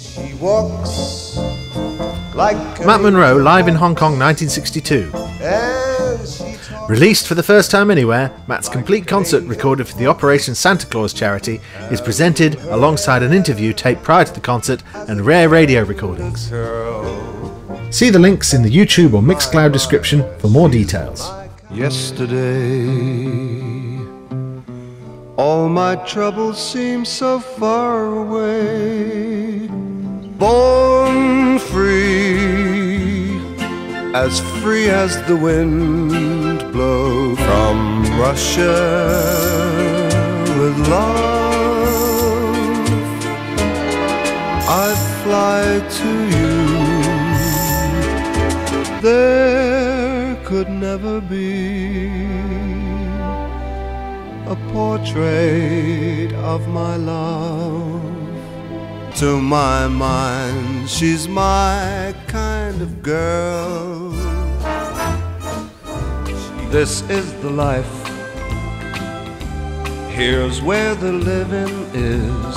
She walks like Matt Monro live in Hong Kong 1962. and she talks Released for the first time anywhere, Matt's complete concert recorded for the Operation Santa Claus charity is presented alongside an interview taped prior to the concert and rare radio recordings. See the links in the YouTube or Mixcloud description for more details. Yesterday, all my troubles seem so far away. Born free, as free as the wind blow from Russia with love. I fly to you there could never be a portrait of my love. To my mind, she's my kind of girl. This is the life. Here's where the living is.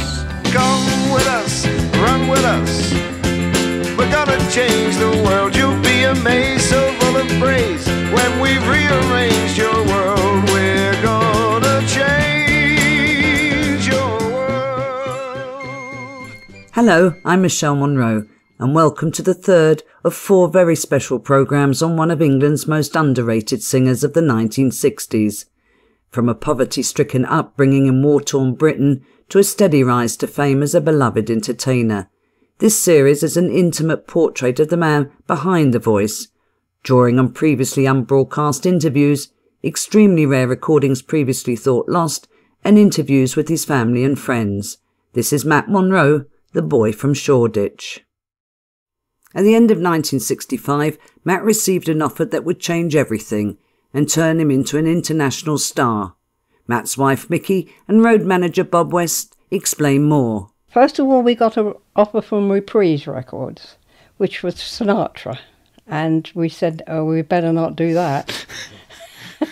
Come with us, run with us. We're gonna change the world. You'll be amazed, so full of praise. When we've rearranged your world, we're gonna Hello, I'm Michele Monro, and welcome to the third of four very special programmes on one of England's most underrated singers of the 1960s. From a poverty stricken upbringing in war torn Britain to a steady rise to fame as a beloved entertainer. This series is an intimate portrait of the man behind the voice, drawing on previously unbroadcast interviews, extremely rare recordings previously thought lost, and interviews with his family and friends. This is Matt Monro, the boy from Shoreditch. At the end of 1965, Matt received an offer that would change everything and turn him into an international star. Matt's wife Mickey and road manager Bob West explain more. First of all, we got an offer from Reprise Records, which was Sinatra. And we said, oh, we better not do that.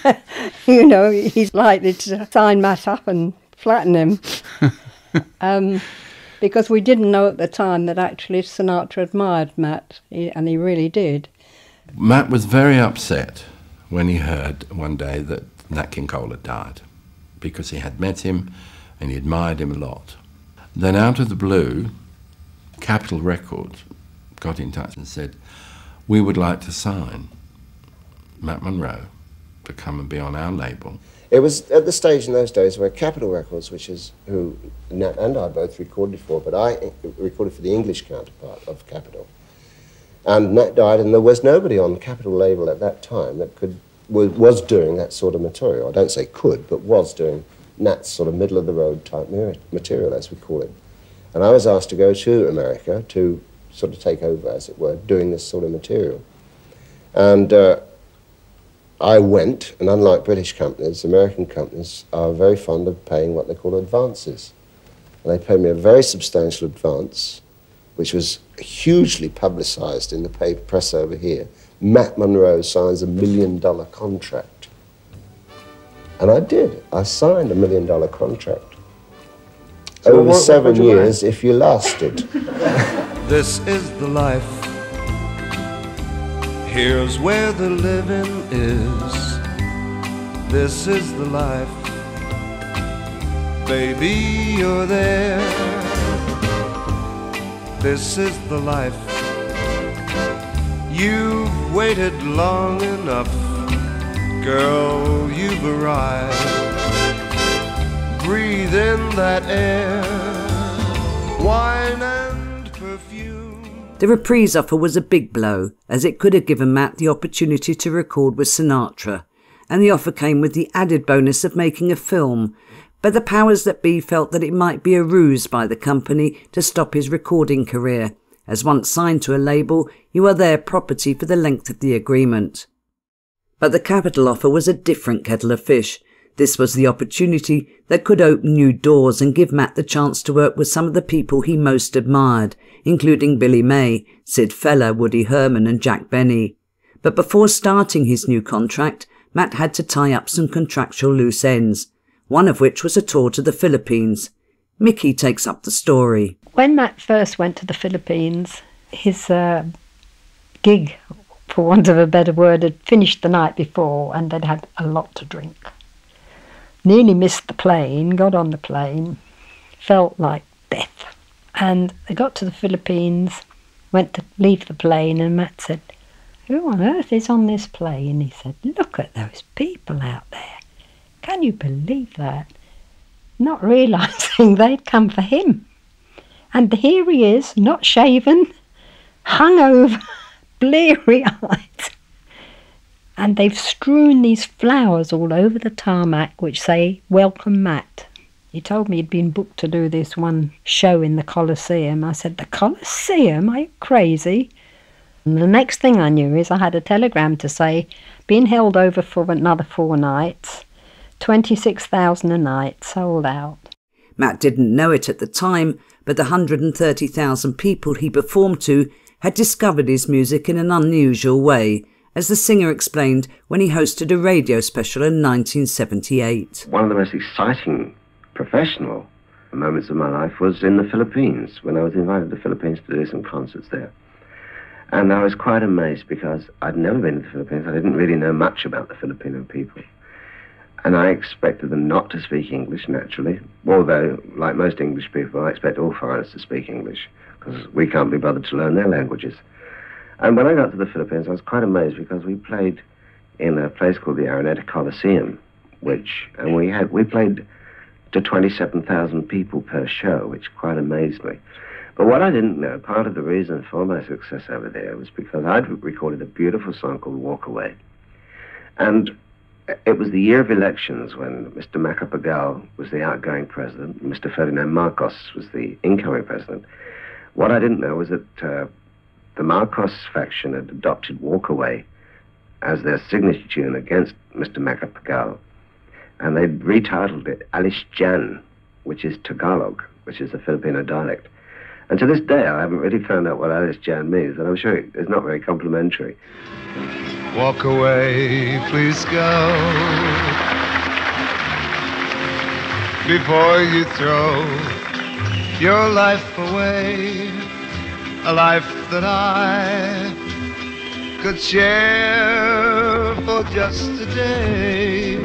you know, he's likely to sign Matt up and flatten him. um, because we didn't know at the time that actually Sinatra admired Matt, and he really did. Matt was very upset when he heard one day that Nat King Cole had died because he had met him and he admired him a lot. Then, out of the blue, Capitol Records got in touch and said, We would like to sign Matt Monro to come and be on our label. It was at the stage in those days where Capitol Records, which is who Nat and I both recorded for, but I recorded for the English counterpart of Capitol. And Nat died, and there was nobody on the Capitol label at that time that could was, was doing that sort of material. I don't say could, but was doing Nat's sort of middle of the road type material, as we call it. And I was asked to go to America to sort of take over, as it were, doing this sort of material. And uh, I went, and unlike British companies, American companies are very fond of paying what they call advances. And they paid me a very substantial advance, which was hugely publicized in the paper press over here. Matt Monro signs a million dollar contract. And I did. I signed a million dollar contract. So Over what- what seven you years if you lasted. This is the life. Here's where the living is. This is the life. Baby, you're there. This is the life. You've waited long enough. Girl, you've arrived. Breathe in that air. And perfume. The reprise offer was a big blow, as it could have given Matt the opportunity to record with Sinatra, and the offer came with the added bonus of making a film. But the powers that be felt that it might be a ruse by the company to stop his recording career, as once signed to a label, you are their property for the length of the agreement. But the Capitol offer was a different kettle of fish. This was the opportunity that could open new doors and give Matt the chance to work with some of the people he most admired, including Billy May, Sid Feller, Woody Herman, and Jack Benny. But before starting his new contract, Matt had to tie up some contractual loose ends, one of which was a tour to the Philippines. Mickey takes up the story. when Matt first went to the Philippines, his uh, gig, for want of a better word, had finished the night before and they'd had a lot to drink. Nearly missed the plane, got on the plane, felt like death. And they got to the Philippines, went to leave the plane, and Matt said, Who on earth is on this plane? He said, Look at those people out there. Can you believe that? Not realising they'd come for him. And here he is, not shaven, hungover, bleary eyed. And they've strewn these flowers all over the tarmac which say, Welcome Matt. He told me he'd been booked to do this one show in the Colosseum. I said, The Colosseum? Are you crazy? And the next thing I knew is I had a telegram to say, Being held over for another four nights, 26,000 a night, sold out. Matt didn't know it at the time, but the 130,000 people he performed to had discovered his music in an unusual way, as the singer explained when he hosted a radio special in 1978. One of the most exciting professional moments of my life was in the Philippines, when I was invited to the Philippines to do some concerts there. And I was quite amazed because I'd never been to the Philippines. I didn't really know much about the Filipino people. And I expected them not to speak English naturally, although, like most English people, I expect all foreigners to speak English because we can't be bothered to learn their languages. And when I got to the Philippines, I was quite amazed because we played in a place called the Araneta Coliseum, which, and we had, we played to 27,000 people per show, which quite amazed me. But what I didn't know, part of the reason for my success over there was because I'd recorded a beautiful song called Walk Away. And it was the year of elections when Mr. Macapagal was the outgoing president, Mr. Ferdinand Marcos was the incoming president. What I didn't know was that uh, the Marcos faction had adopted Walk Away as their signature tune against Mr. Macapagal, and they'd retitled it Alice Jan, which is Tagalog, which is a Filipino dialect. And to this day, I haven't really found out what Alice Jan means, and I'm sure it's not very complimentary. Walk away, please go. Before you throw your life away, a life that I could share for just a day.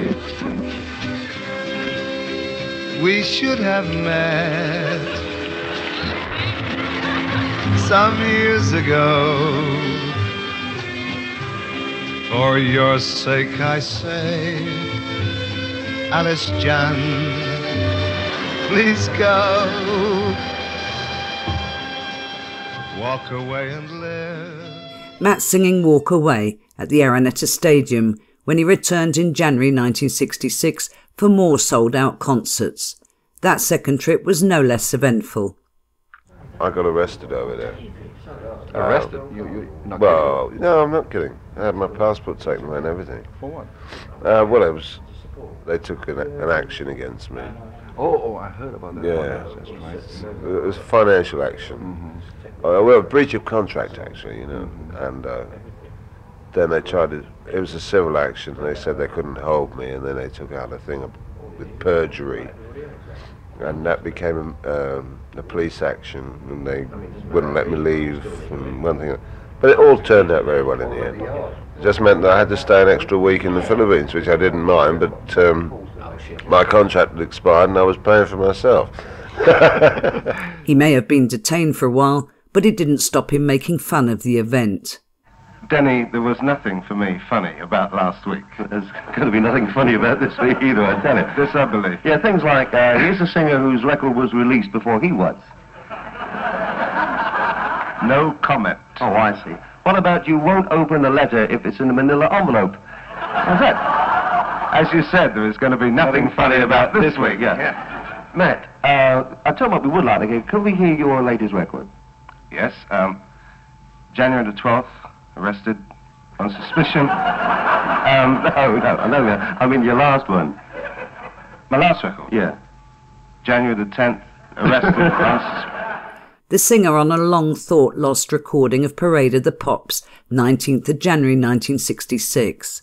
We should have met some years ago. For your sake, I say, Alice Jan, please go. Walk away and live. Matt singing Walk Away at the Araneta Stadium when he returned in January 1966 for more sold out concerts. That second trip was no less eventful. I got arrested over there. Arrested? you, you not Well, no, I'm not kidding. I had my passport taken away and everything. For what? Uh, well, it was. They took an, an action against me. Oh, oh, I heard about that. Yeah. Oh, yes, that's right. It was financial action. Uh, well, breach of contract, actually, you know. And uh, then they tried to. It was a civil action. and They said they couldn't hold me, and then they took out a thing with perjury, and that became um, a police action, and they wouldn't let me leave, and one thing. But it all turned out very well in the end. It just meant that I had to stay an extra week in the Philippines, which I didn't mind, but um, my contract had expired, and I was paying for myself. He may have been detained for a while, but it didn't stop him making fun of the event. Denny, there was nothing for me funny about last week. There's going to be nothing funny about this week either, I tell you. This I believe. Yeah, things like, uh, here's a singer whose record was released before he was. No comment. Oh, I see. What about you won't open the letter if it's in a manila envelope? How's that? As you said, there is going to be nothing, funny about this week, yeah. Matt, uh, I tell you what we would like to hear. Could we hear your latest record? Yes, um, January the 12th, arrested on suspicion. um, no, no, no, no. I mean your last one. My last record? Yeah. January the 10th, arrested on sus- The singer on a long thought lost recording of Parade of the Pops, 19th of January 1966.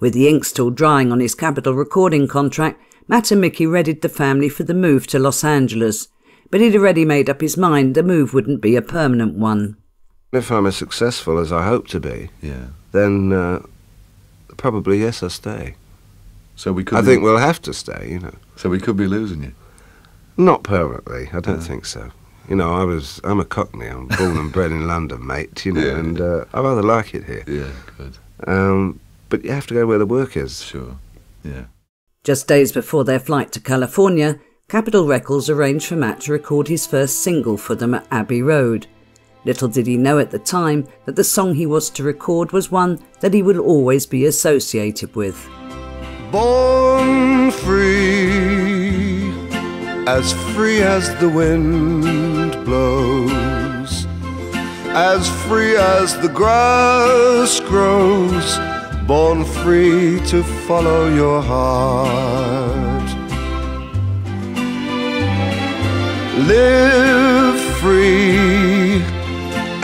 With the ink still drying on his Capitol recording contract, Matt and Mickey readied the family for the move to Los Angeles. But he'd already made up his mind the move wouldn't be a permanent one. If I'm as successful as I hope to be, Yeah. then uh, probably yes, I'll stay. So we could. I be, think we'll have to stay, you know. So we could be losing you. Not permanently, I don't No. think so. You know, I was, I'm a Cockney, I'm born and bred in London, mate, you know, Yeah. and uh, I rather like it here. Yeah. Good. Um, but you have to go where the work is. Sure. Yeah. Just days before their flight to California, Capitol Records arranged for Matt to record his first single for them at Abbey Road. Little did he know at the time that the song he was to record was one that he would always be associated with. born free, as free as the wind blows, as free as the grass grows, born free to follow your heart. Live free,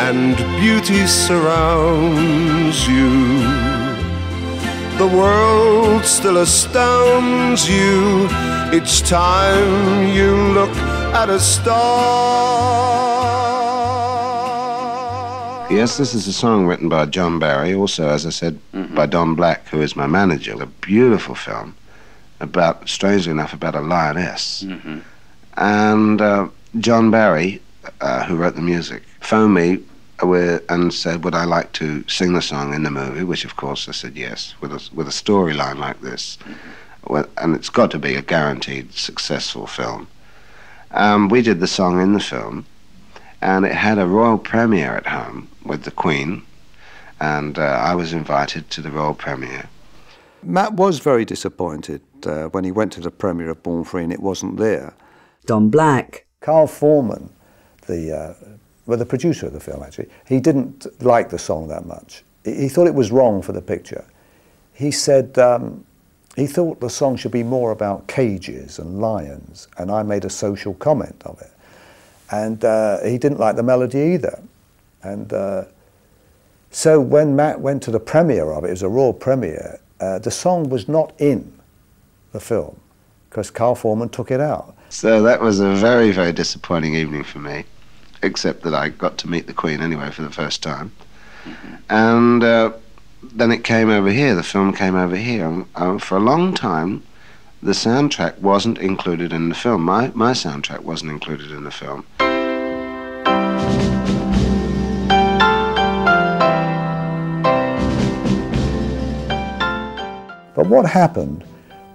and beauty surrounds you. The world still astounds you each time you look at a star. Yes, this is a song written by John Barry, also, as I said, mm-hmm. by Don Black, who is my manager. A beautiful film about, strangely enough, about a lioness. Mm-hmm. And uh, John Barry, uh, who wrote the music, phoned me and said, Would I like to sing the song in the movie? Which, of course, I said yes, with a, with a storyline like this. And it's got to be a guaranteed successful film. Um, we did the song in the film, and it had a royal premiere at home with the Queen, and uh, I was invited to the royal premiere. Matt was very disappointed uh, when he went to the premiere of Born Free and it wasn't there. Don Black. Carl Foreman, the uh, well, the producer of the film actually, he didn't like the song that much. He, thought it was wrong for the picture. He said um, he thought the song should be more about cages and lions, and I made a social comment of it. And uh, he didn't like the melody either. And uh, so when Matt went to the premiere of it, it was a raw premiere, uh, the song was not in the film because Carl Foreman took it out. So that was a very, very disappointing evening for me, except that I got to meet the Queen anyway for the first time. And uh, then it came over here, the film came over here. And, uh, for a long time, the soundtrack wasn't included in the film. My, my soundtrack wasn't included in the film. But what happened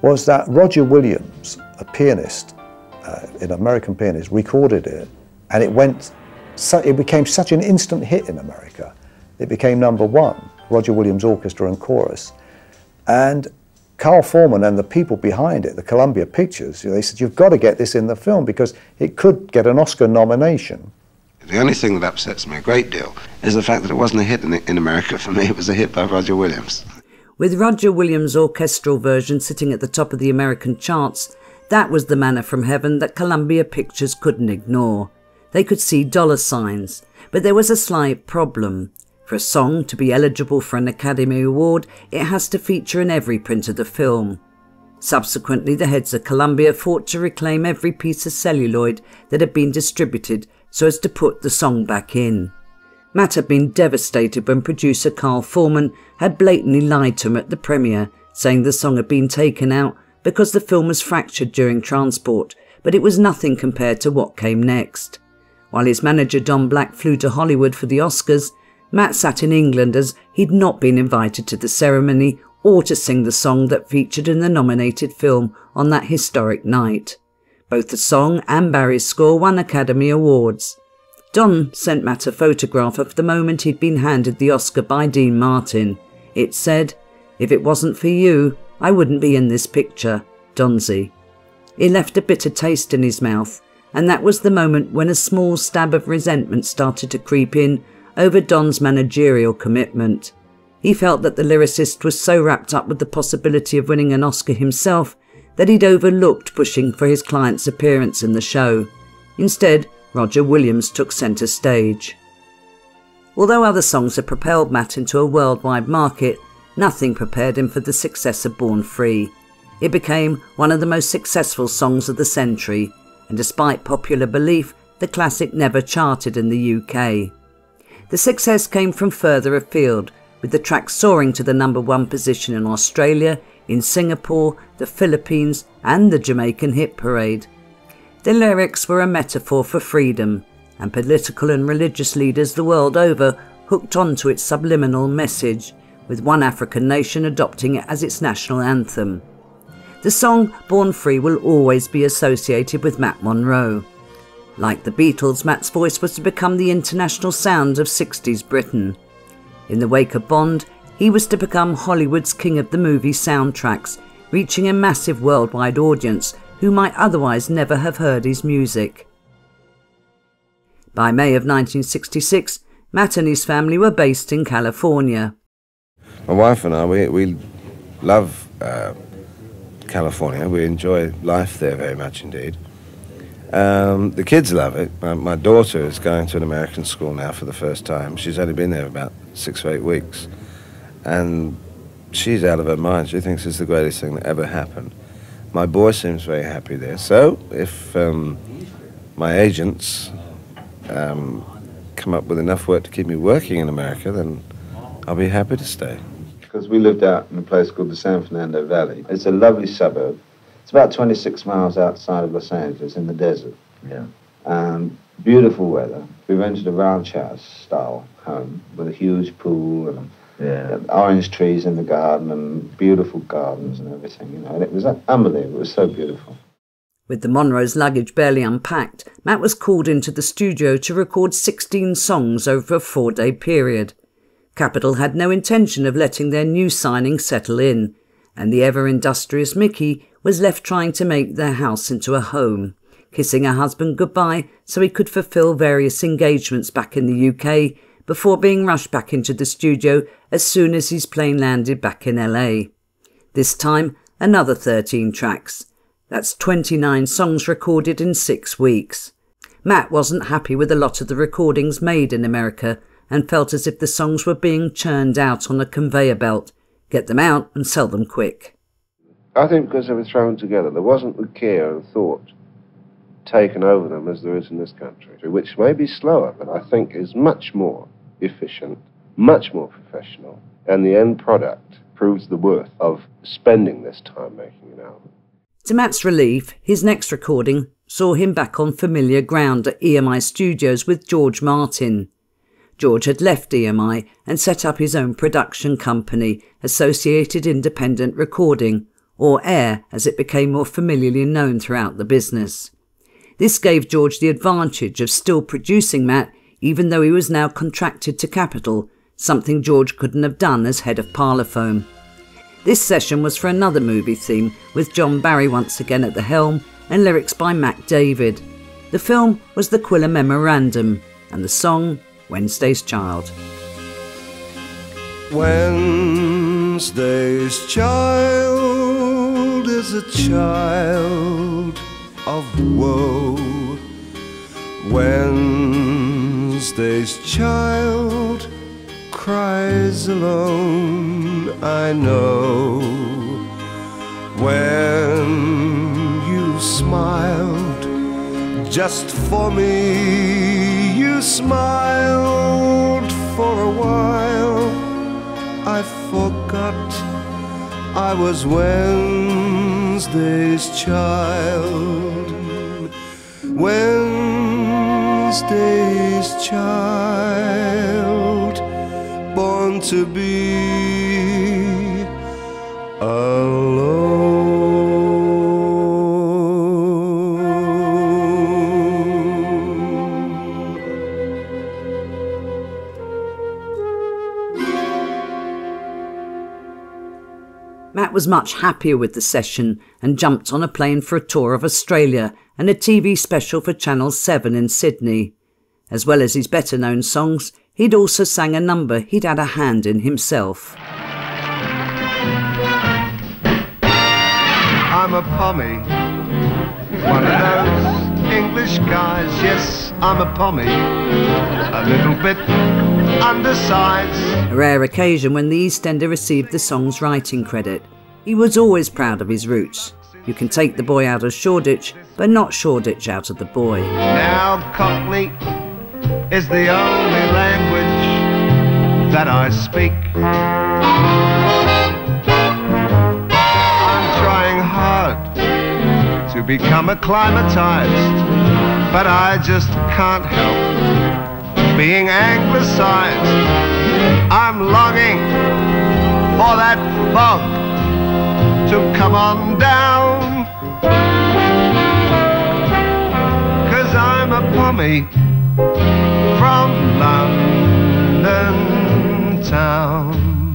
was that Roger Williams, a pianist, uh, an American pianist, recorded it, and it went. Su- it became such an instant hit in America. It became number one. Roger Williams Orchestra and Chorus, and Carl Foreman and the people behind it, the Columbia Pictures, they said you've got to get this in the film because it could get an Oscar nomination. The only thing that upsets me a great deal is the fact that it wasn't a hit in, in America for me. It was a hit by Roger Williams. With Roger Williams' orchestral version sitting at the top of the American charts, that was the manna from heaven that Columbia Pictures couldn't ignore. They could see dollar signs, but there was a slight problem. For a song to be eligible for an Academy Award, it has to feature in every print of the film. Subsequently, the heads of Columbia fought to reclaim every piece of celluloid that had been distributed so as to put the song back in. Matt had been devastated when producer Carl Foreman had blatantly lied to him at the premiere, saying the song had been taken out because the film was fractured during transport, but it was nothing compared to what came next. While his manager Don Black flew to Hollywood for the Oscars, Matt sat in England as he'd not been invited to the ceremony or to sing the song that featured in the nominated film on that historic night. Both the song and Barry's score won Academy Awards. Don sent Matt a photograph of the moment he'd been handed the Oscar by Dean Martin. It said, If it wasn't for you, I wouldn't be in this picture, Donzy. It left a bitter taste in his mouth, and that was the moment when a small stab of resentment started to creep in over Don's managerial commitment. He felt that the lyricist was so wrapped up with the possibility of winning an Oscar himself that he'd overlooked pushing for his client's appearance in the show. Instead, Roger Williams took centre stage. Although other songs had propelled Matt into a worldwide market, nothing prepared him for the success of Born Free. It became one of the most successful songs of the century, and despite popular belief, the classic never charted in the UK. The success came from further afield, with the track soaring to the number one position in Australia, in Singapore, the Philippines, and the Jamaican Hit Parade. The lyrics were a metaphor for freedom, and political and religious leaders the world over hooked onto its subliminal message, with one African nation adopting it as its national anthem. The song Born Free will always be associated with Matt Monro. Like the Beatles, Matt's voice was to become the international sound of 60s Britain. In the wake of Bond, he was to become Hollywood's king of the movie soundtracks, reaching a massive worldwide audience who might otherwise never have heard his music. By May of 1966, Matt and his family were based in California. My wife and I, we, we love uh, California. We enjoy life there very much indeed. Um, the kids love it. My, my, daughter is going to an American school now for the first time. She's only been there about six or eight weeks. And she's out of her mind. She thinks it's the greatest thing that ever happened. My boy seems very happy there. So if um, my agents um, come up with enough work to keep me working in America, then I'll be happy to stay. Because we lived out in a place called the San Fernando Valley. It's a lovely suburb. It's about 26 miles outside of Los Angeles in the desert. Yeah. Um, beautiful weather. We rented a ranch house style home with a huge pool and yeah. orange trees in the garden and beautiful gardens and everything, you know. And it was unbelievable. It was so beautiful. With the Monro's luggage barely unpacked, Matt was called into the studio to record 16 songs over a four day period. Capitol had no intention of letting their new signing settle in, and the ever industrious Mickey was left trying to make their house into a home, kissing her husband goodbye so he could fulfill various engagements back in the UK before being rushed back into the studio as soon as his plane landed back in LA. This time, another 13 tracks. That's 29 songs recorded in six weeks. Matt wasn't happy with a lot of the recordings made in America and felt as if the songs were being churned out on a conveyor belt. Get them out and sell them quick. I think because they were thrown together, there wasn't the care and thought taken over them as there is in this country, which may be slower, but I think is much more efficient, much more professional, and the end product proves the worth of spending this time making an album. To Matt's relief, his next recording saw him back on familiar ground at EMI Studios with George Martin. George had left EMI and set up his own production company, Associated Independent Recording, or AIR as it became more familiarly known throughout the business. This gave George the advantage of still producing Matt even though he was now contracted to Capitol, something George couldn't have done as head of Parlophone. This session was for another movie theme, with John Barry once again at the helm and lyrics by Mack David. The film was The Quiller Memorandum, and the song Wednesday's Child. Wednesday's child is a child of woe. Wednesday's child cries alone, I know. When you smiled just for me, you smiled for a while. I forgot I was Wednesday's child. Wednesday's child, born to be alone. Was much happier with the session and jumped on a plane for a tour of Australia and a TV special for Channel 7 in Sydney. As well as his better known songs, he'd also sang a number he'd had a hand in himself. I'm a pommy. One of those English guys, yes, I'm a pommy. A little bit undersized. A rare occasion when the East Ender received the song's writing credit. He was always proud of his roots. You can take the boy out of Shoreditch, but not Shoreditch out of the boy. Now Cockney is the only language that I speak. I'm trying hard to become acclimatized, but I just can't help being anglicized. I'm longing for that fog to come on down. Cause I'm a pommy from London town.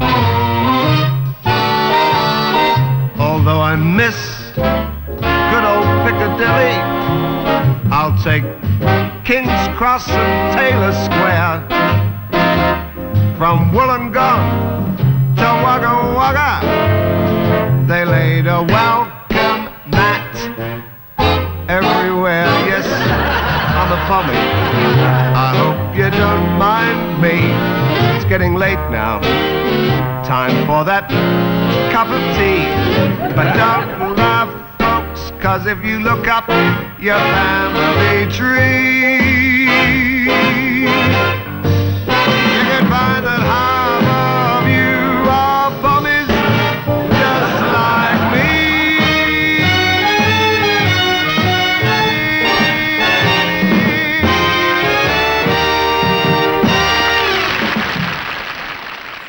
Although I miss good old Piccadilly, I'll take King's Cross and Taylor Square. From Wollongong to Wagga Wagga, they laid a welcome mat everywhere. Yes, I'm a pommy. I hope you don't mind me. It's getting late now. Time for that cup of tea. But don't laugh, folks, cause if you look up your family tree,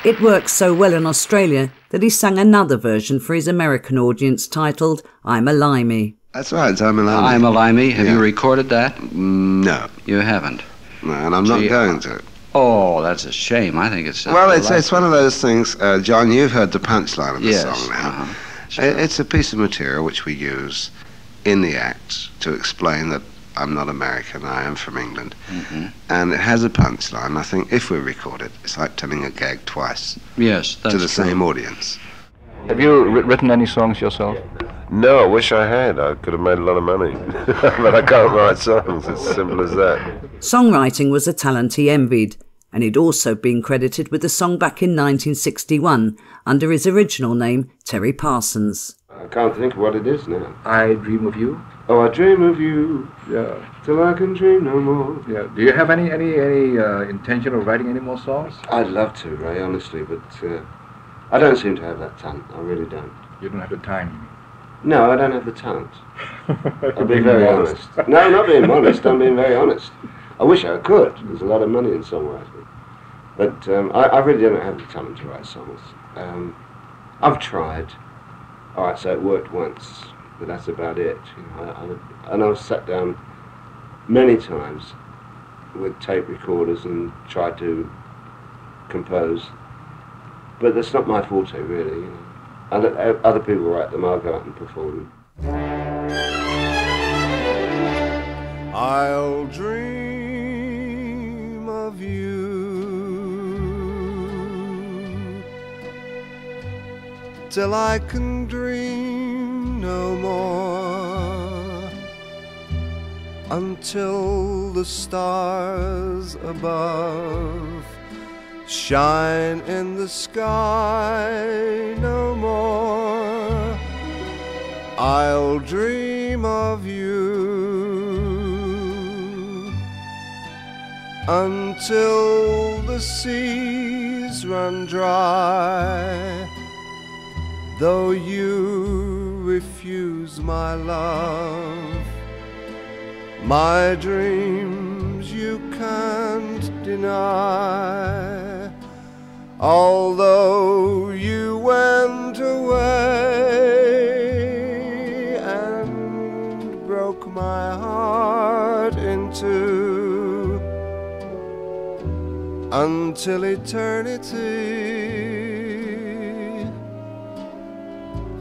It worked so well in Australia that he sang another version for his American audience titled I'm a Limey. That's right, I'm a limey. I'm a limey. Have you recorded that? No, You haven't. no, and I'm So not going to. Oh, that's a shame. I think it's. Well, it's, it's one of those things, uh, John, you've heard the punchline of the Yes, song now. uh-huh. I- It's a piece of material which we use in the act to explain that I'm not American, I am from England. hmm And it has a punchline. I think if we record it, it's like telling a gag twice Yes, that's to the true. same audience. Have you wri- written any songs yourself? No, I wish I had. I could have made a lot of money. but I can't write songs. It's simple as that. Songwriting was a talent he envied, and he'd also been credited with the song back in 1961 under his original name, Terry Parsons. I can't think of what it is now. I Dream of You. Oh, I dream of you Yeah. till I can dream no more. Yeah. Do you have any any any uh, intention of writing any more songs? I'd love to, Ray, honestly, but uh, I don't seem to have that talent. I really don't. You don't have the time. No, I don't have the talent. I'll be very modest. honest. No, not being modest. I'm being very honest. I wish I could. There's a lot of money in songwriting, but um, I, I really don't have the talent to write songs. Um, I've tried. All right, so it worked once, but that's about it. You know, I, I, and I've sat down many times with tape recorders and tried to compose, but that's not my forte, really. You know. Other, uh, other people write them. I'll go out and perform them. I'll dream of you till I can dream no more until the stars above shine in the sky no more. I'll dream of you until the seas run dry. Though you refuse my love, my dreams you can't deny. Although you went away and broke my heart in two until eternity,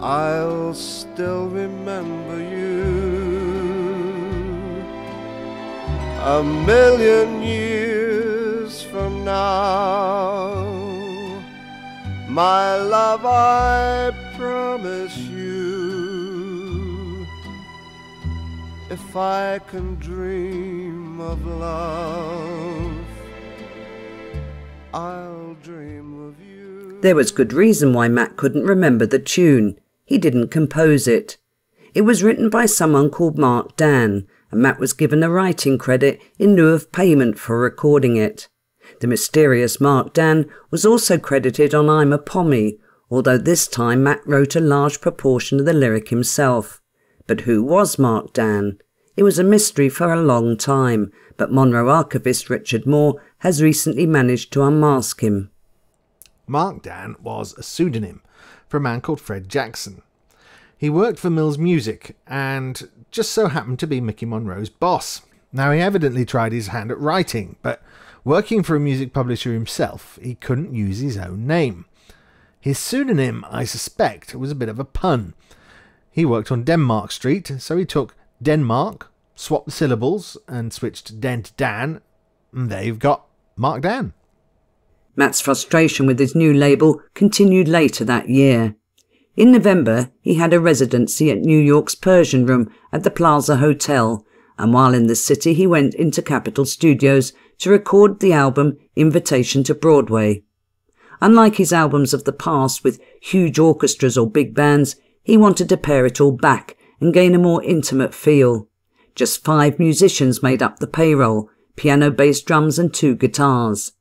I'll still remember you a million years from now. My love, I promise you, if I can dream of love, I'll dream of you. There was good reason why Matt couldn't remember the tune. He didn't compose it. It was written by someone called Mark Dan, and Matt was given a writing credit in lieu of payment for recording it. The mysterious Mark Dan was also credited on I'm a Pommy, although this time Matt wrote a large proportion of the lyric himself. But who was Mark Dan? It was a mystery for a long time, but Monro archivist Richard Moore has recently managed to unmask him. Mark Dan was a pseudonym for a man called Fred Jackson. He worked for Mills Music and just so happened to be Mickey Monro's boss. Now, he evidently tried his hand at writing, but working for a music publisher himself, he couldn't use his own name. His pseudonym, I suspect, was a bit of a pun. He worked on Denmark Street, so he took Denmark, swapped the syllables, and switched Den to Dan, and there you've got Mark Dan. Matt's frustration with his new label continued later that year. In November, he had a residency at New York's Persian Room at the Plaza Hotel, and while in the city, he went into Capitol Studios to record the album Invitation to Broadway. Unlike his albums of the past with huge orchestras or big bands, he wanted to pare it all back and gain a more intimate feel. Just five musicians made up the payroll piano, bass, drums, and two guitars.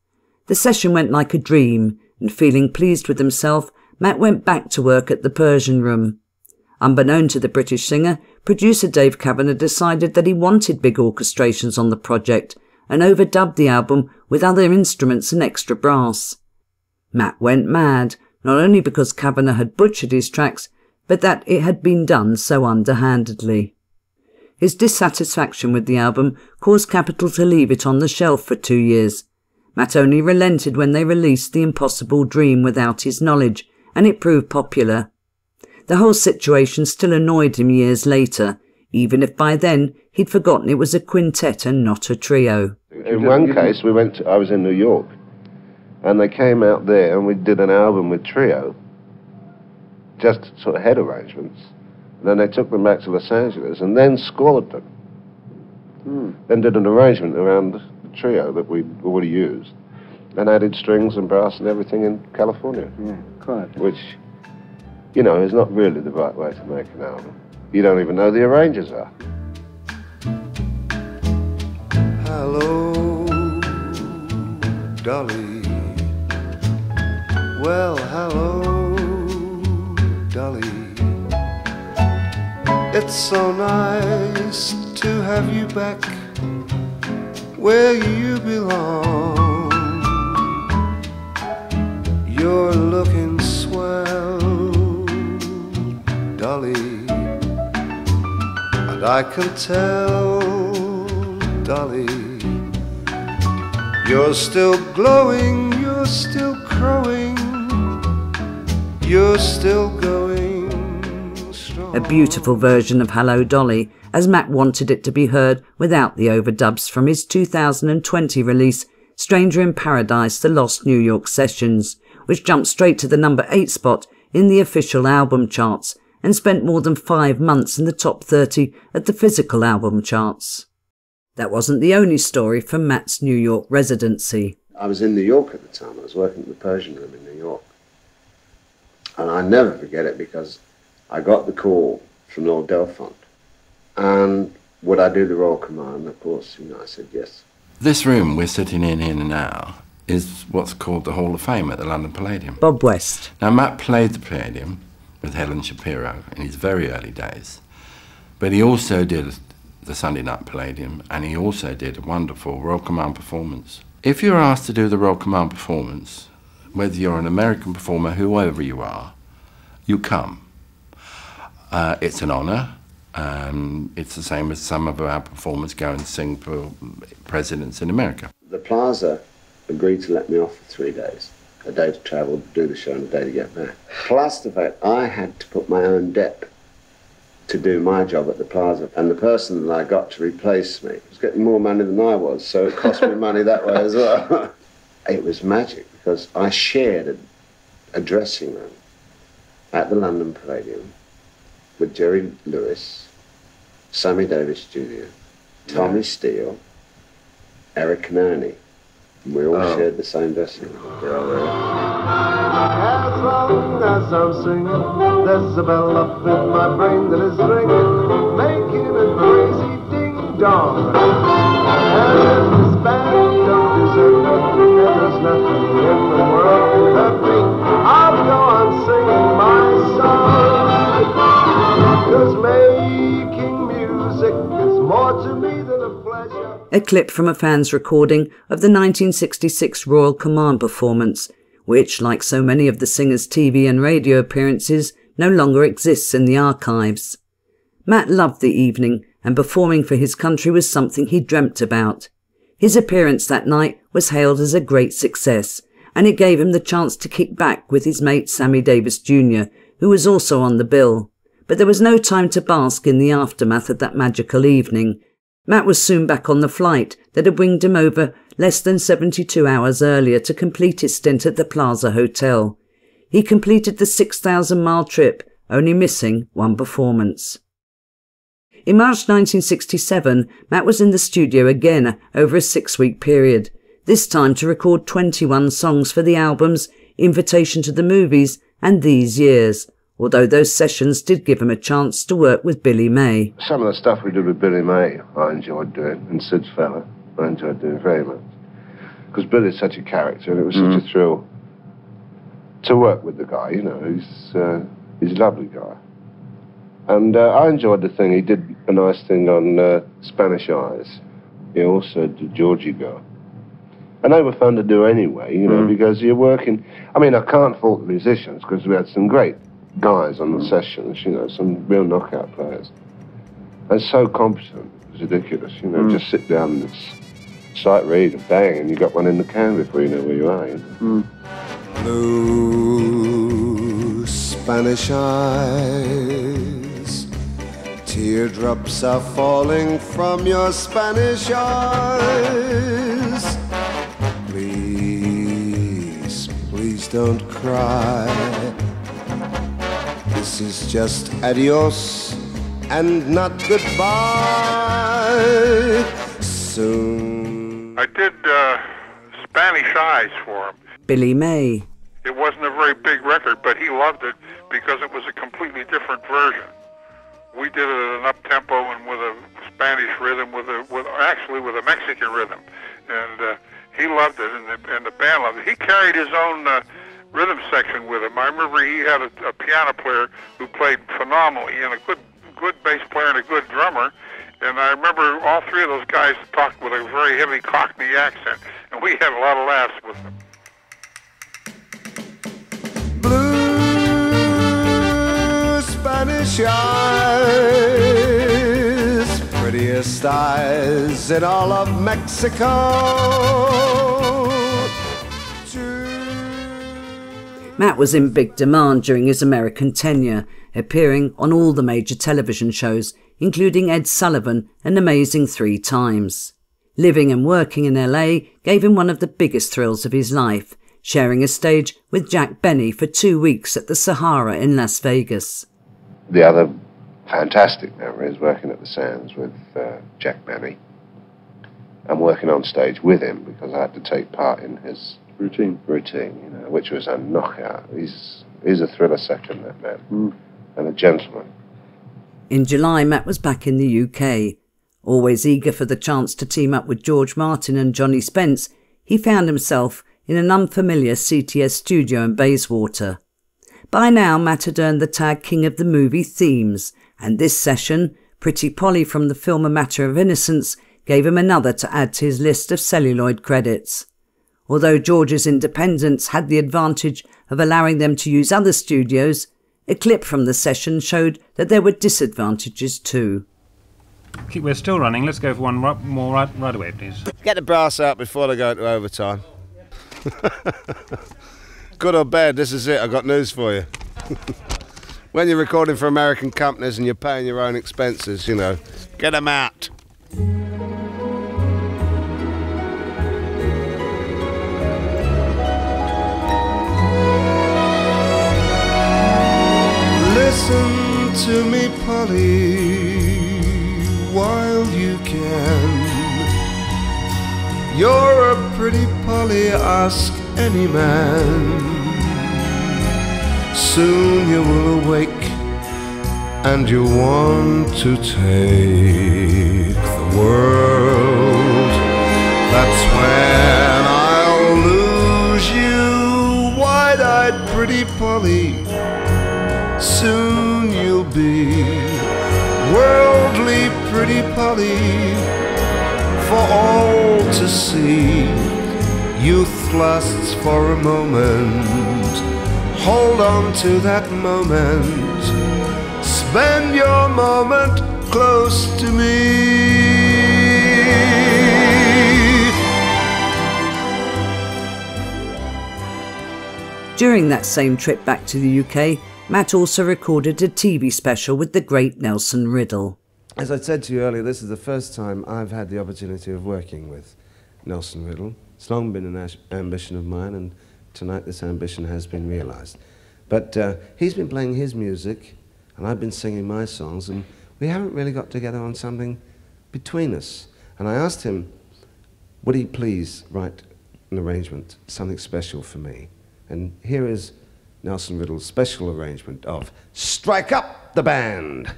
The session went like a dream, and feeling pleased with himself, Matt went back to work at the Persian Room. Unbeknown to the British singer, producer Dave Cavanaugh decided that he wanted big orchestrations on the project and overdubbed the album with other instruments and extra brass. Matt went mad, not only because Cavanaugh had butchered his tracks, but that it had been done so underhandedly. His dissatisfaction with the album caused Capitol to leave it on the shelf for two years. Matt only relented when they released The Impossible Dream without his knowledge, and it proved popular. The whole situation still annoyed him years later, even if by then he'd forgotten it was a quintet and not a trio. In one case, we went. To, I was in New York, and they came out there, and we did an album with trio, just sort of head arrangements. And Then they took them back to Los Angeles and then scored them. Hmm. Then did an arrangement around the trio that we'd already used and added strings and brass and everything in California. Yeah, quite. Which, you know, is not really the right way to make an album. You don't even know the arrangers are. Hello, Dolly. Well, hello, Dolly. It's so nice to have you back where you belong. You're looking swell, Dolly. And I can tell, Dolly, you're still glowing, you're still crowing, you're still going. A beautiful version of Hello Dolly, as Matt wanted it to be heard without the overdubs from his 2020 release, Stranger in Paradise The Lost New York Sessions, which jumped straight to the number 8 spot in the official album charts and spent more than five months in the top 30 at the physical album charts. That wasn't the only story from Matt's New York residency. I was in New York at the time. I was working at the Persian Room in New York. And I never forget it because I got the call from Lord Delfont. And would I do the Royal Command? Of course, you know, I said yes. This room we're sitting in here now is what's called the Hall of Fame at the London Palladium. Bob West. Now, Matt played the Palladium with Helen Shapiro in his very early days, but he also did the Sunday Night Palladium and he also did a wonderful Royal Command performance. If you're asked to do the Royal Command performance, whether you're an American performer, whoever you are, you come. Uh, it's an honour. Um, it's the same as some of our performers go and sing for presidents in America. The Plaza agreed to let me off for three days. A day to travel, do the show, and a day to get back. Plus the fact I had to put my own debt to do my job at the Plaza. And the person that I got to replace me was getting more money than I was, so it cost me money that way as well. it was magic because I shared a, a dressing room at the London Palladium with Jerry Lewis, Sammy Davis Jr., Tommy Steele, Eric Canoni, We all Oh. shared the same destiny. As long as I'm singing, there's a bell up in my brain that is ringing, making a crazy ding dong. And if this band don't desert me, and there's nothing in the world can A clip from a fan's recording of the 1966 Royal Command performance, which, like so many of the singer's TV and radio appearances, no longer exists in the archives. Matt loved the evening, and performing for his country was something he dreamt about. His appearance that night was hailed as a great success, and it gave him the chance to kick back with his mate Sammy Davis Jr., who was also on the bill. But there was no time to bask in the aftermath of that magical evening. Matt was soon back on the flight that had winged him over less than 72 hours earlier to complete his stint at the Plaza Hotel. He completed the 6,000 mile trip, only missing one performance. In March 1967, Matt was in the studio again over a six week period, this time to record 21 songs for the albums Invitation to the Movies and These Years, although those sessions did give him a chance to work with Billy May. Some of the stuff we did with Billy May, I enjoyed doing, and Sid Feller, I enjoyed doing very much. Because Billy's such a character, and it was such a thrill to work with the guy. You know, he's uh, he's a lovely guy, and uh, I enjoyed the thing. He did a nice thing on uh, Spanish Eyes. He also did Georgie Girl. And they were fun to do anyway, you know, because you're working. I mean, I can't fault the musicians because we had some great guys on the sessions, you know, some real knockout players. And so competent, it's ridiculous, you know, mm. just sit down and it's sight read and bang, and you got one in the can before you know where you are. You know? Mm. Blue Spanish eyes. Teardrops are falling from your Spanish eyes. Please, please don't cry. This is just adios and not goodbye. Soon. I did uh, Spanish Eyes for him. Billy May. It wasn't a very big record, but he loved it because it was a completely different version. We did it at an up tempo and with a Spanish rhythm, with a with actually with a Mexican rhythm, and uh, he loved it, and the, and the band loved it. He carried his own uh, rhythm section with him. I remember he had a, a piano player who played phenomenally, and a good good bass player and a good drummer. And I remember all three of those guys talked with a very heavy Cockney accent, and we had a lot of laughs with them. Blue Spanish eyes, prettiest eyes in all of Mexico. Matt was in big demand during his American tenure, appearing on all the major television shows, including Ed Sullivan and Amazing Three Times. Living and working in LA gave him one of the biggest thrills of his life, sharing a stage with Jack Benny for two weeks at the Sahara in Las Vegas. The other fantastic memory is working at the Sands with uh, Jack Benny and working on stage with him because I had to take part in his routine, routine, you know, which was a knockout. He's he's a thriller second, that man, hmm. and a gentleman. In July, Matt was back in the UK. Always eager for the chance to team up with George Martin and Johnny Spence, he found himself in an unfamiliar CTS studio in Bayswater. By now, Matt had earned the tag King of the Movie themes, and this session, Pretty Polly from the film A Matter of Innocence, gave him another to add to his list of celluloid credits. Although George's independence had the advantage of allowing them to use other studios, a clip from the session showed that there were disadvantages too. Keep, we're still running. Let's go for one right, more right, right away, please. Get the brass out before they go to overtime. Good or bad, this is it. I've got news for you. when you're recording for American companies and you're paying your own expenses, you know, get them out. Listen to me, Polly, while you can. You're a pretty Polly, ask any man. Soon you will awake and you want to take the world. That's when I'll lose you, wide eyed pretty Polly. Soon you'll be worldly pretty Polly for all to see. Youth lasts for a moment. Hold on to that moment. Spend your moment close to me. During that same trip back to the UK, Matt also recorded a TV special with the great Nelson Riddle. As I said to you earlier, this is the first time I've had the opportunity of working with Nelson Riddle. It's long been an ambition of mine, and tonight this ambition has been realized. But uh, he's been playing his music, and I've been singing my songs, and we haven't really got together on something between us. And I asked him, would he please write an arrangement, something special for me? And here is Nelson Riddle's special arrangement of Strike Up the Band.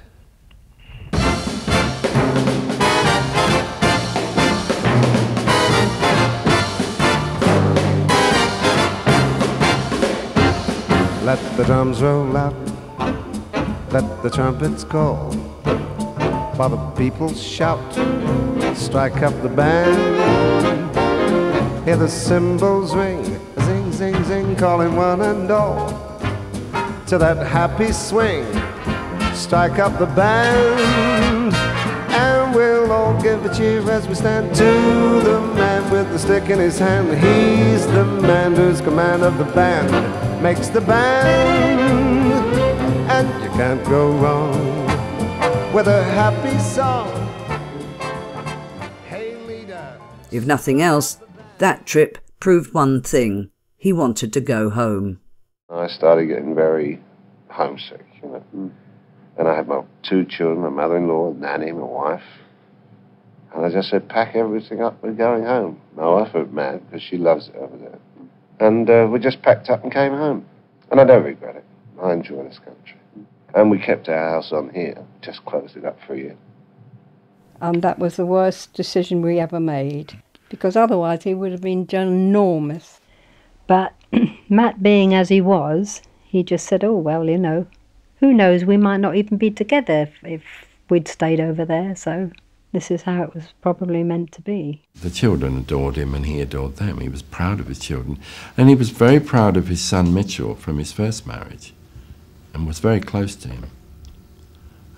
Let the drums roll out, let the trumpets call, while the people shout, strike up the band. Hear the cymbals ring, zing, zing, zing, calling one and all to that happy swing. Strike up the band, and we'll all give a cheer as we stand to the man with the stick in his hand. He's the man whose command of the band makes the band, and you can't go wrong with a happy song. Hey, leader. If nothing else, that trip proved one thing he wanted to go home. I started getting very homesick, you know. And I had my two children, my mother-in-law, nanny, my wife. And I just said, pack everything up, we're going home. My wife went mad because she loves it over there. And uh, we just packed up and came home. And I don't regret it. I enjoy this country. And we kept our house on here, just closed it up for a year. And that was the worst decision we ever made because otherwise it would have been ginormous. But Matt, being as he was, he just said, "Oh well, you know, who knows? We might not even be together if, if we'd stayed over there." So this is how it was probably meant to be. The children adored him and he adored them. He was proud of his children. And he was very proud of his son Mitchell from his first marriage and was very close to him.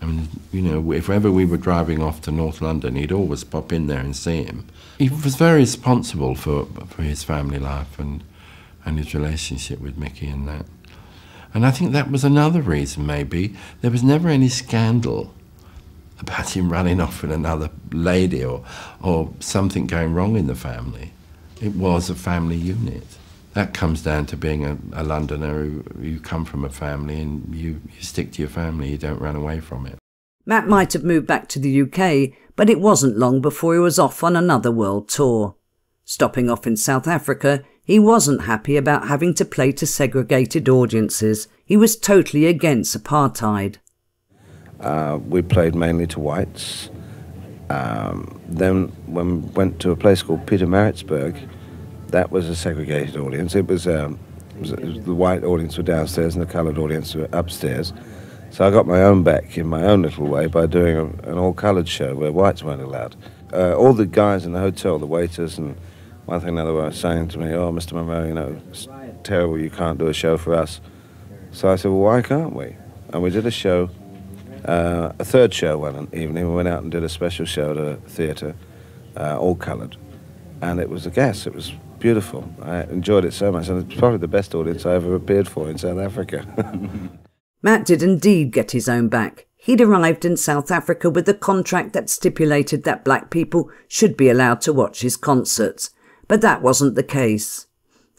I mean, you know, if ever we were driving off to North London, he'd always pop in there and see him. He was very responsible for, for his family life and, and his relationship with Mickey and that. And I think that was another reason, maybe. There was never any scandal about him running off with another lady or, or something going wrong in the family. It was a family unit. That comes down to being a, a Londoner who you come from a family and you, you stick to your family, you don't run away from it. Matt might have moved back to the UK, but it wasn't long before he was off on another world tour. Stopping off in South Africa, he wasn't happy about having to play to segregated audiences. He was totally against apartheid. Uh, we played mainly to whites. Um, then when we went to a place called Pietermaritzburg, that was a segregated audience. It was, um, it was, it was the white audience were downstairs and the coloured audience were upstairs. So I got my own back in my own little way by doing a, an all-coloured show where whites weren't allowed. Uh, all the guys in the hotel, the waiters, and one thing or another were saying to me, "Oh, Mr. Monro, you know, it's terrible. You can't do a show for us." So I said, "Well, why can't we?" And we did a show, uh, a third show one evening. We went out and did a special show at a theatre, uh, all coloured, and it was a gas. It was beautiful. I enjoyed it so much, and it's probably the best audience I ever appeared for in South Africa. Matt did indeed get his own back. He'd arrived in South Africa with a contract that stipulated that black people should be allowed to watch his concerts, but that wasn't the case.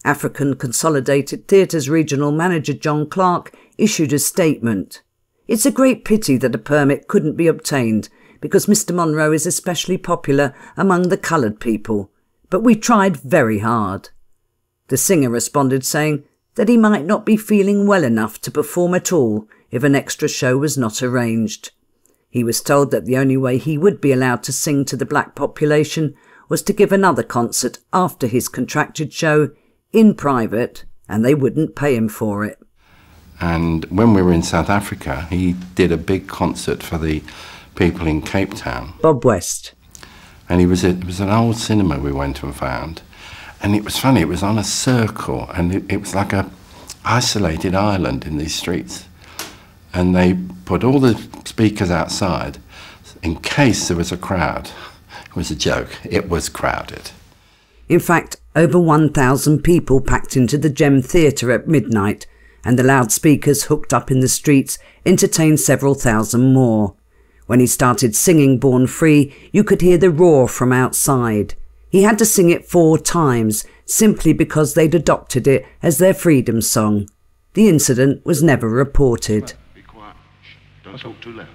African Consolidated Theatre's regional manager John Clark issued a statement. It's a great pity that a permit couldn't be obtained because Mr. Monro is especially popular among the coloured people, but we tried very hard. The singer responded saying that he might not be feeling well enough to perform at all if an extra show was not arranged. He was told that the only way he would be allowed to sing to the black population was to give another concert after his contracted show in private, and they wouldn't pay him for it. And when we were in South Africa, he did a big concert for the people in Cape Town. Bob West. And he was it was an old cinema we went and found, and it was funny. It was on a circle, and it, it was like a isolated island in these streets. And they put all the speakers outside in case there was a crowd. It was a joke. It was crowded. In fact, over 1,000 people packed into the Gem Theatre at midnight, and the loudspeakers hooked up in the streets entertained several thousand more. When he started singing Born Free, you could hear the roar from outside. He had to sing it four times, simply because they'd adopted it as their freedom song. The incident was never reported. Be quiet. Don't talk too loud.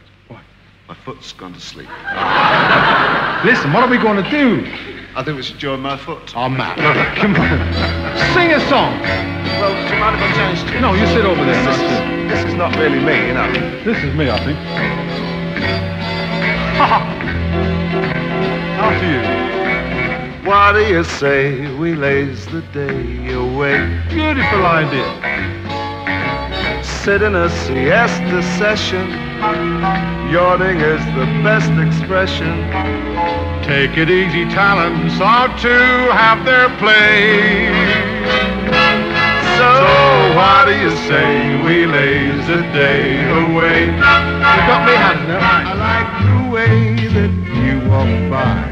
My foot's gone to sleep. Listen, what are we going to do? I think we should join my foot. Oh, Matt, come on. Sing a song. Well, do you mind if I change to No, you sit over there. This, is, this is not really me, you know. This is me, I think. After you. What do you say we lays the day away? Beautiful idea. Sit in a siesta session. Yawning is the best expression. Take it easy, talents ought to have their play. So what do you say we laze the day away? You got me now. I like the way that you walk by.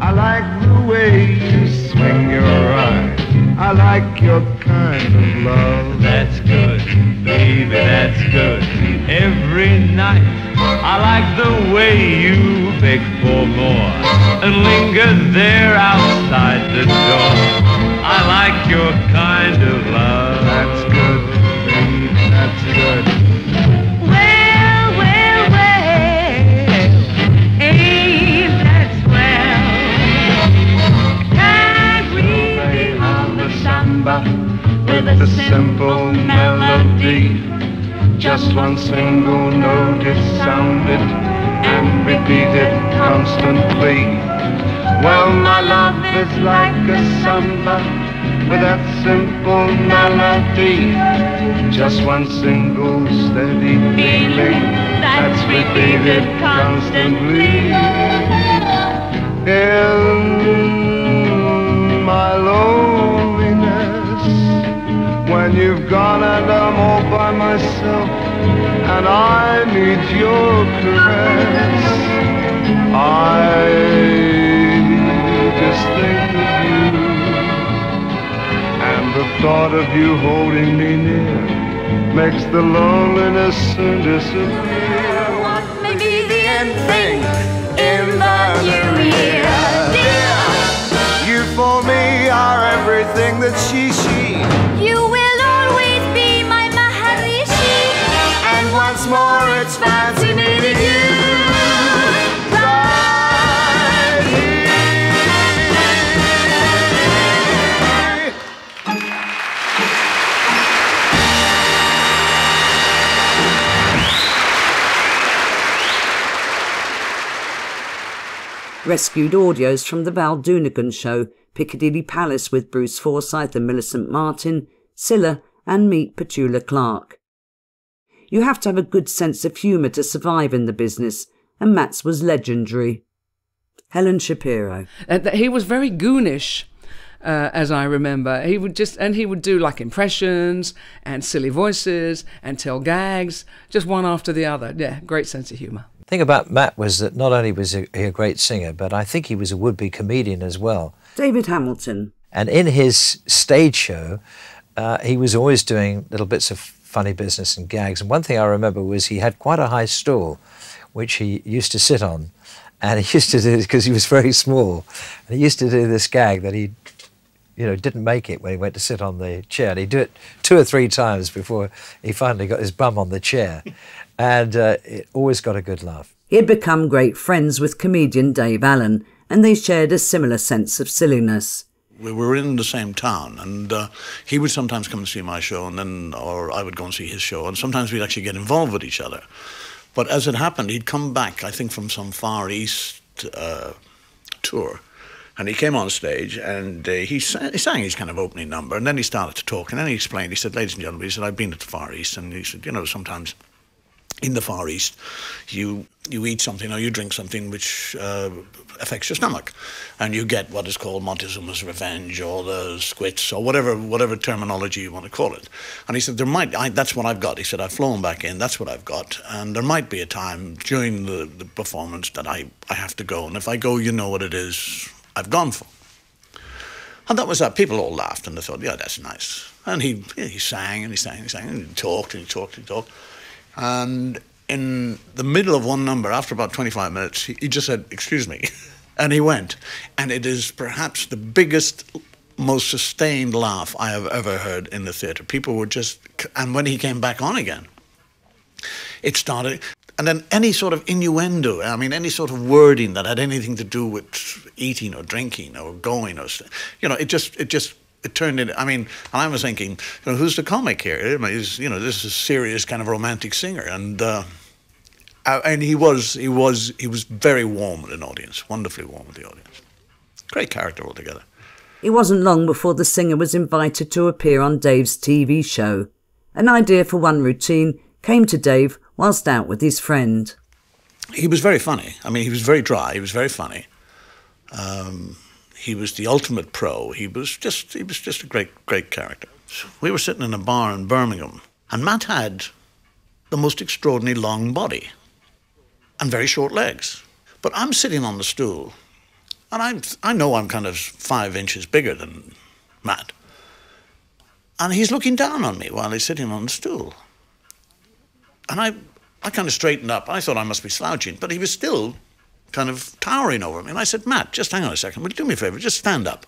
I like the way you swing your eye. I like your I like the way you beg for more and linger there outside the door. I like your kind of love. That's good, baby, that's good. Well, well, well, ain't that swell? Can't we on the samba with a simple melody? Just one single note is sounded and repeated constantly. Well, my love is like a samba with that simple melody. Just one single steady feeling that's repeated constantly. In my loneliness, when you've gone and I'm myself, and I need your caress, I just think of you, and the thought of you holding me near makes the loneliness soon disappear. What may be the end thing in the new year? Dear, You for me are everything that she, she. Once more it's fancy meeting you. Rescued audios from the Val Doonican show, Piccadilly Palace with Bruce Forsyth and Millicent Martin, Cilla, and Meet Petula Clark. You have to have a good sense of humour to survive in the business, and Matt's was legendary. Helen Shapiro. Uh, he was very goonish, uh, as I remember. He would just, and he would do like impressions and silly voices and tell gags, just one after the other. Yeah, great sense of humour. The thing about Matt was that not only was he a great singer, but I think he was a would-be comedian as well. David Hamilton. And in his stage show, uh, he was always doing little bits of funny business and gags. And one thing I remember was he had quite a high stool, which he used to sit on. And he used to do this because he was very small. And he used to do this gag that he, you know, didn't make it when he went to sit on the chair. And he'd do it two or three times before he finally got his bum on the chair. And uh, it always got a good laugh. He had become great friends with comedian Dave Allen, and they shared a similar sense of silliness. We were in the same town, and uh, he would sometimes come and see my show, and then, or I would go and see his show, and sometimes we'd actually get involved with each other. But as it happened, he'd come back, I think, from some Far East uh, tour, and he came on stage and uh, he, sang, he sang his kind of opening number, and then he started to talk, and then he explained. He said, "Ladies and gentlemen," he said, "I've been to the Far East," and he said, "You know, sometimes." In the Far East, you you eat something or you drink something which uh, affects your stomach, and you get what is called Montezuma's revenge or the squits or whatever whatever terminology you want to call it. And he said there might I, that's what I've got. He said I've flown back in. That's what I've got, and there might be a time during the, the performance that I I have to go, and if I go, you know what it is I've gone for. And that was that. People all laughed and they thought, yeah, that's nice. And he he sang and he sang and he sang and he talked and he talked and he talked. And in the middle of one number, after about 25 minutes, he, he just said, Excuse me. And he went. And it is perhaps the biggest, most sustained laugh I have ever heard in the theatre. People were just, and when he came back on again, it started. And then any sort of innuendo, I mean, any sort of wording that had anything to do with eating or drinking or going or, you know, it just, it just it turned into, I mean, and I was thinking, you know, who's the comic here? He's, you know, this is a serious kind of romantic singer. And, uh, uh, and he was, he was, he was very warm with an audience, wonderfully warm with the audience. Great character altogether. It wasn't long before the singer was invited to appear on Dave's TV show. An idea for one routine came to Dave whilst out with his friend. He was very funny. I mean, he was very dry. He was very funny. Um, he was the ultimate pro. He was just he was just a great great character. We were sitting in a bar in Birmingham, and Matt had the most extraordinary long body and very short legs. But I'm sitting on the stool, and I I know I'm kind of five inches bigger than Matt, and he's looking down on me while he's sitting on the stool, and I I kind of straightened up. I thought I must be slouching, but he was still kind of towering over me. And I said, Matt, just hang on a second. Will you do me a favor? Just stand up.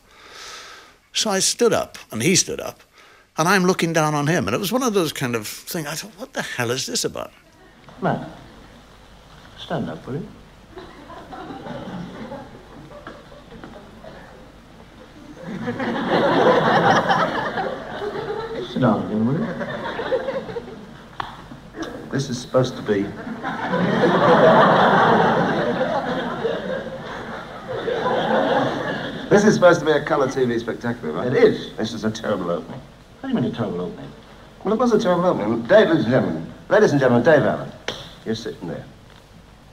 So I stood up, and he stood up, and I'm looking down on him. And it was one of those kind of things. I thought, what the hell is this about? Matt, stand up, will you? Sit down again, will you? This is supposed to be. This is supposed to be a colour TV spectacular, right? It is. This is a terrible opening. What do you mean a terrible opening? Well, it was a terrible opening. Dave, ladies and gentlemen, ladies and gentlemen, Dave Allen, you're sitting there.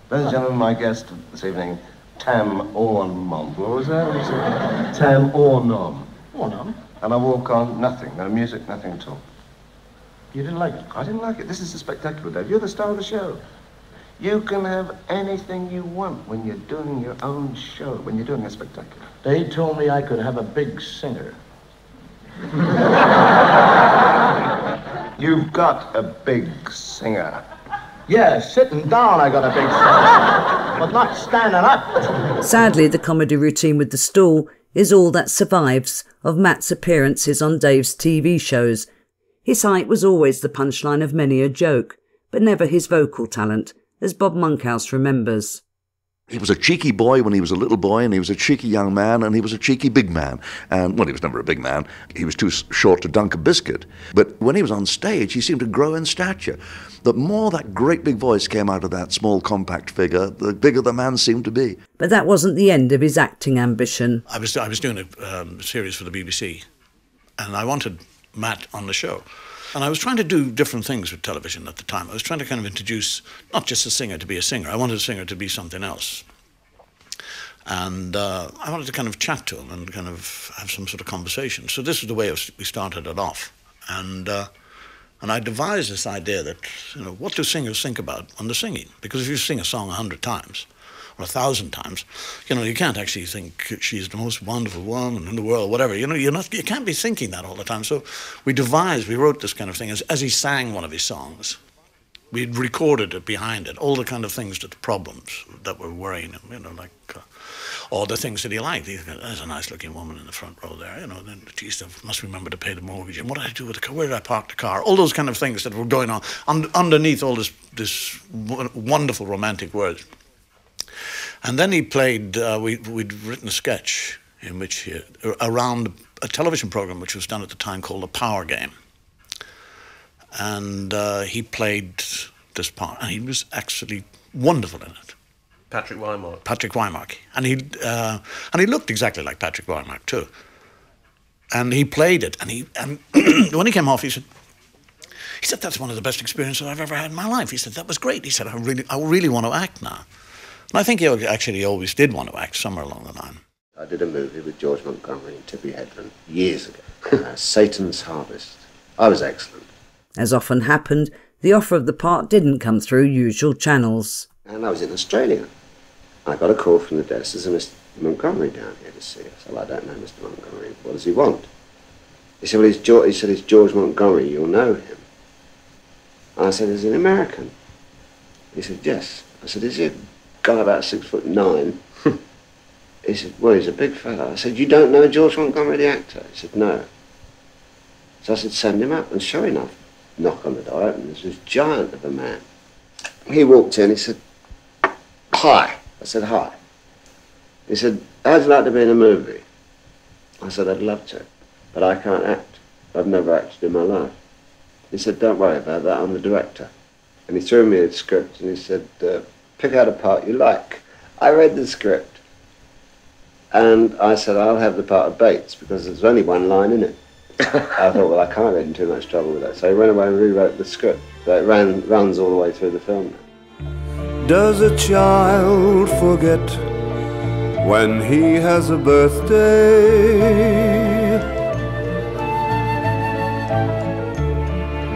Ladies and gentlemen, my guest this evening, Tam Ornom. What was that? What was it? Tam Ornom. Ornom? And I walk on, nothing, no music, nothing at all. You didn't like it? I didn't like it. This is a spectacular, Dave. You're the star of the show. You can have anything you want when you're doing your own show, when you're doing a spectacular. They told me I could have a big singer. You've got a big singer. Yeah, sitting down I got a big singer, but not standing up. Sadly, the comedy routine with the stool is all that survives of Matt's appearances on Dave's TV shows. His height was always the punchline of many a joke, but never his vocal talent, as Bob Monkhouse remembers. He was a cheeky boy when he was a little boy, and he was a cheeky young man, and he was a cheeky big man. And well, he was never a big man. He was too short to dunk a biscuit. But when he was on stage, he seemed to grow in stature. The more that great big voice came out of that small, compact figure, the bigger the man seemed to be. But that wasn't the end of his acting ambition. I was, I was doing a um, series for the BBC, and I wanted Matt on the show. And I was trying to do different things with television at the time. I was trying to kind of introduce not just a singer to be a singer, I wanted a singer to be something else. And uh, I wanted to kind of chat to him and kind of have some sort of conversation. So this is the way we started it off. And, uh, and I devised this idea that, you know, what do singers think about when they're singing? Because if you sing a song a hundred times, or a thousand times, you know, you can't actually think she's the most wonderful woman in the world, whatever. You know, you're not, you can't be thinking that all the time. So we devised, we wrote this kind of thing as, as he sang one of his songs. We recorded it behind it, all the kind of things that the problems that were worrying him, you know, like, uh, all the things that he liked. He there's a nice looking woman in the front row there, you know, then, geez, I must remember to pay the mortgage. And what did I do with the car? Where did I park the car? All those kind of things that were going on un- underneath all this, this wonderful romantic words. And then he played, uh, we, we'd written a sketch in which he, around a television program which was done at the time called The Power Game. And uh, he played this part, and he was actually wonderful in it. Patrick Wymark. Patrick Wymark, and he uh, and he looked exactly like Patrick Wymark too. And he played it, and he and when he came off, he said, he said that's one of the best experiences I've ever had in my life. He said that was great. He said I really I really want to act now, and I think he actually always did want to act somewhere along the line. I did a movie with George Montgomery and Tippi Hedren years ago, uh, Satan's Harvest. I was excellent. As often happened, the offer of the part didn't come through usual channels. And I was in Australia. I got a call from the desk. There's a Mr. Montgomery down here to see us. I well, I don't know Mr. Montgomery. What does he want? He said, well, he's George, he said, it's George Montgomery. You'll know him. And I said, is he an American? He said, yes. I said, is he a guy about six foot nine? he said, well, he's a big fellow. I said, you don't know George Montgomery, the actor? He said, no. So I said, send him up. And sure enough, knock on the door open. There's this giant of a man. He walked in, he said, hi. I said, hi. He said, how'd you like to be in a movie? I said, I'd love to, but I can't act. I've never acted in my life. He said, don't worry about that, I'm the director. And he threw me a script and he said, uh, pick out a part you like. I read the script and I said, I'll have the part of Bates because there's only one line in it. I thought, well, I can't get in too much trouble with that. So I went away and rewrote the script. So it ran, runs all the way through the film. Does a child forget when he has a birthday?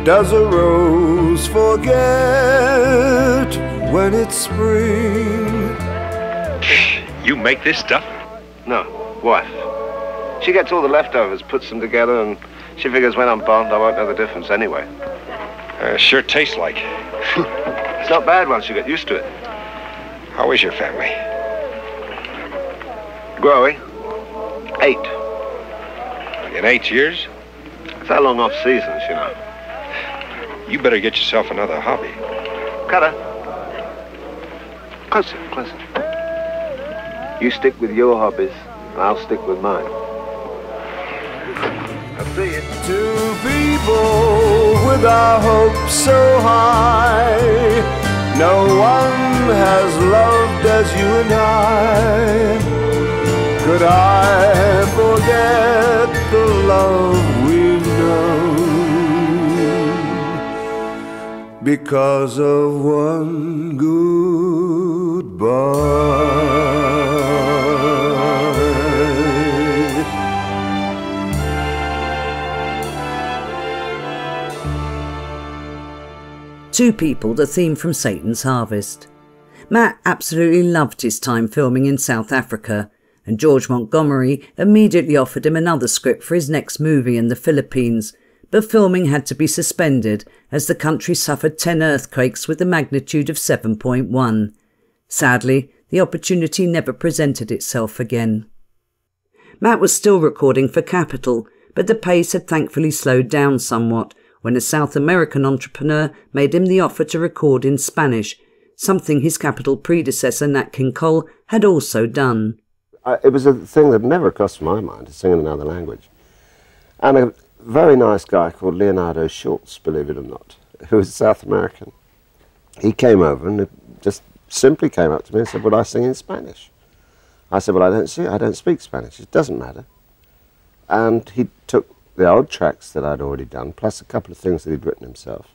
Does a rose forget when it's spring? You make this stuff? No, wife. She gets all the leftovers, puts them together, and she figures when I'm bombed, I won't know the difference anyway. Uh, sure tastes like. it's not bad once you get used to it. How is your family? Growing. Eight. In eight years? It's how long off seasons, you know. You better get yourself another hobby. Cutter. Closer, closer. You stick with your hobbies, I'll stick with mine. I see it. Two people with our hopes so high. No one has loved as you and I. Could I forget the love we've known because of one goodbye? Two People, the theme from Satan's Harvest. Matt absolutely loved his time filming in South Africa, and George Montgomery immediately offered him another script for his next movie in the Philippines, but filming had to be suspended as the country suffered 10 earthquakes with a magnitude of 7.1. Sadly, the opportunity never presented itself again. Matt was still recording for Capitol, but the pace had thankfully slowed down somewhat when a South American entrepreneur made him the offer to record in Spanish, something his Capitol predecessor Nat King Cole had also done. I, it was a thing that never crossed my mind to sing in another language. And very nice guy called Leonardo Schultz, believe it or not, who was South American. He came over and just simply came up to me and said, Would I sing in Spanish? I said, Well, I don't, see, I don't speak Spanish. It doesn't matter. And he took the old tracks that I'd already done, plus a couple of things that he'd written himself.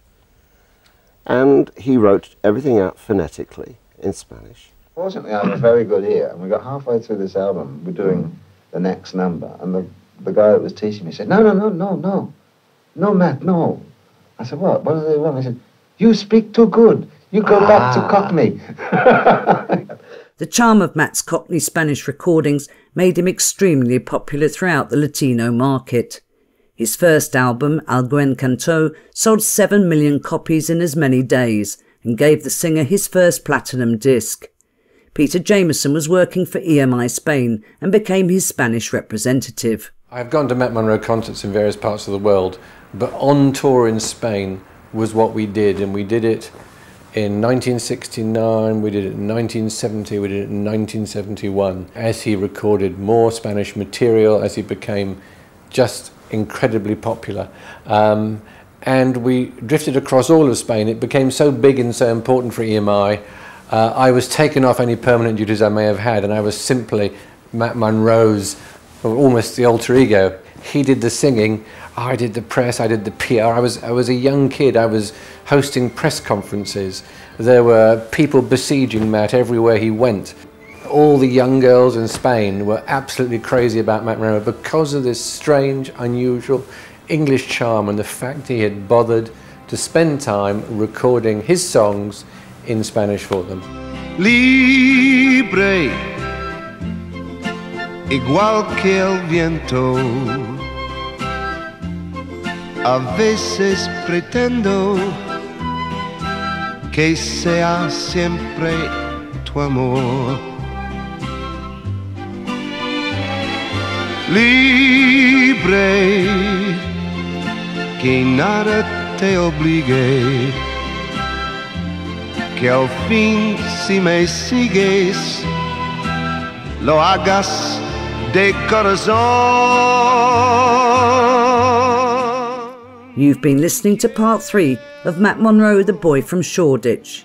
And he wrote everything out phonetically in Spanish. Fortunately, I have a very good ear, and we got halfway through this album. We're doing the next number, and the, the guy that was teaching me said, No, no, no, no, no. No, Matt, no. I said, What? What do they want? He said, You speak too good. You go back to ah. Cockney. The charm of Matt's Cockney Spanish recordings made him extremely popular throughout the Latino market. His first album, Alguien Cantó, sold 7 million copies in as many days and gave the singer his first platinum disc. Peter Jamieson was working for EMI Spain and became his Spanish representative. I've gone to Matt Monro concerts in various parts of the world, but on tour in Spain was what we did, and we did it in 1969, we did it in 1970, we did it in 1971, as he recorded more Spanish material, as he became just incredibly popular. Um, and we drifted across all of Spain. It became so big and so important for EMI. Uh, I was taken off any permanent duties I may have had, and I was simply Matt Almost the alter ego. He did the singing, I did the press, I did the PR. I was, I was a young kid. I was hosting press conferences. There were people besieging Matt everywhere he went. All the young girls in Spain were absolutely crazy about Matt Monro because of this strange, unusual English charm and the fact he had bothered to spend time recording his songs in Spanish for them. Libre, igual que el viento. A veces pretendo que sea siempre tu amor. Libre, que nada te obligue, que al fin si me sigues, lo hagas de corazón. You've been listening to part three of Matt Monro, the boy from Shoreditch.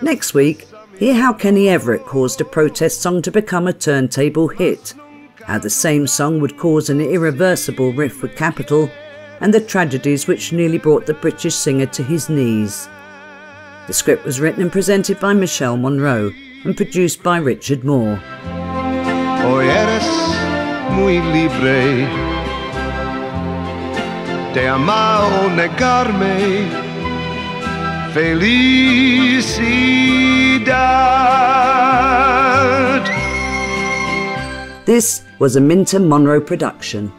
Next week, hear how Kenny Everett caused a protest song to become a turntable hit, how the same song would cause an irreversible rift with Capitol, and the tragedies which nearly brought the British singer to his knees. The script was written and presented by Michele Monro and produced by Richard Moore. Hoy eres muy libre de amar o negarme. Felicidad. This was a Mint and Monro production.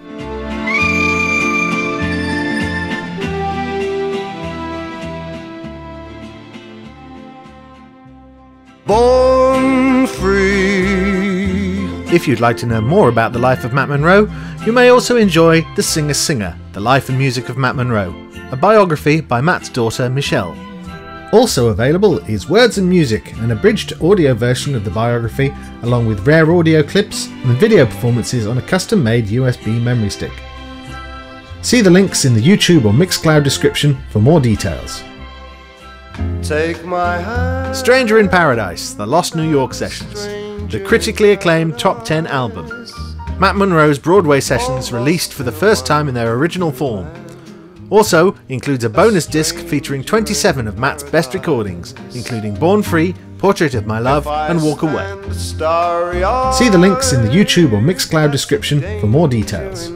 Free. If you'd like to know more about the life of Matt Monro, you may also enjoy The Singer Singer The Life and Music of Matt Monro, a biography by Matt's daughter Michele. Also available is Words and Music, an abridged audio version of the biography, along with rare audio clips and video performances on a custom made USB memory stick. See the links in the YouTube or Mixcloud description for more details. Take my hand. Stranger in Paradise, The Lost New York Sessions, the critically acclaimed top 10 album. Matt Monro's Broadway sessions released for the first time in their original form. Also includes a bonus disc featuring 27 of Matt's best recordings, including Born Free, Portrait of My Love, and Walk Away. See the links in the YouTube or Mixcloud description for more details.